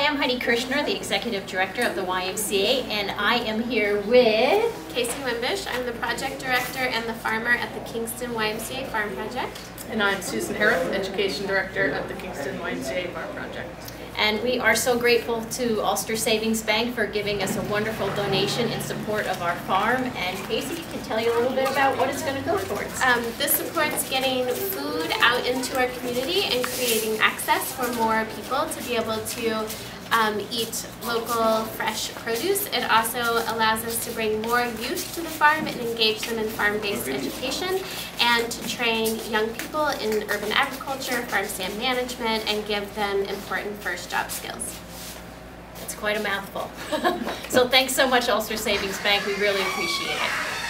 Hi, I'm Heidi Kirschner, the Executive Director of the YMCA, and I am here with Casey Wimbish. I'm the Project Director and the farmer at the Kingston YMCA Farm Project. And I'm Susan Harrop, Education Director of the Kingston YMCA Farm Project. And we are so grateful to Ulster Savings Bank for giving us a wonderful donation in support of our farm. And Casey can tell you a little bit about what it's going to go towards. Um, this supports getting food out into our community and creating access for more people to be able to um, eat local fresh produce. It also allows us to bring more youth to the farm and engage them in farm-based education and to train young people in urban agriculture, farm stand management, and give them important first job skills. It's quite a mouthful. so thanks so much Ulster Savings Bank. We really appreciate it.